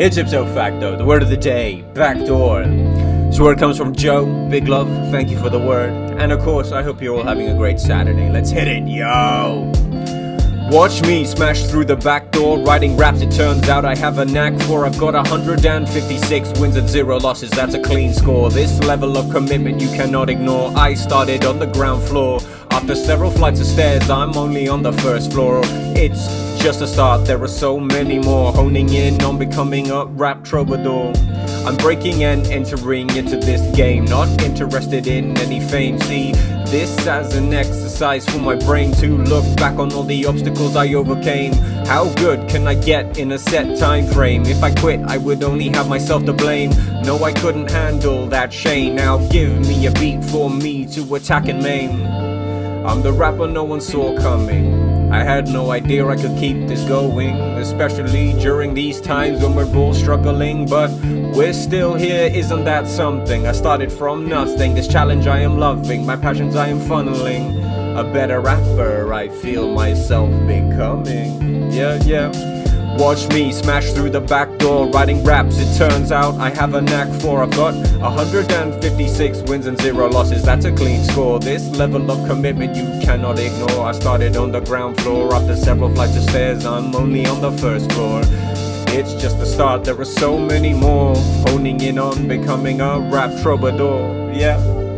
It's ipso facto, the word of the day, backdoor. This word comes from Joe, big love, thank you for the word. And of course, I hope you're all having a great Saturday. Let's hit it, yo! Watch me smash through the back door, writing raps. It turns out I have a knack for. I've got 156 wins and zero losses. That's a clean score. This level of commitment you cannot ignore. I started on the ground floor. After several flights of stairs, I'm only on the first floor. It's just a start, there are so many more. Honing in on becoming a rap troubadour. I'm breaking and entering into this game, not interested in any fame. See, this as an exercise for my brain to look back on all the obstacles I overcame. How good can I get in a set time frame? If I quit, I would only have myself to blame. No, I couldn't handle that shame. Now give me a beat for me to attack and maim. I'm the rapper no one saw coming. I had no idea I could keep this going, especially during these times when we're all struggling. But we're still here, isn't that something? I started from nothing. This challenge I am loving, my passions I am funneling. A better rapper, I feel myself becoming. Yeah, yeah. Watch me smash through the back door, writing raps. It turns out I have a knack for. I've got 156 wins and zero losses. That's a clean score. This level of commitment you cannot ignore. I started on the ground floor after several flights of stairs. I'm only on the first floor. It's just the start, there are so many more. Honing in on becoming a rap troubadour. Yeah.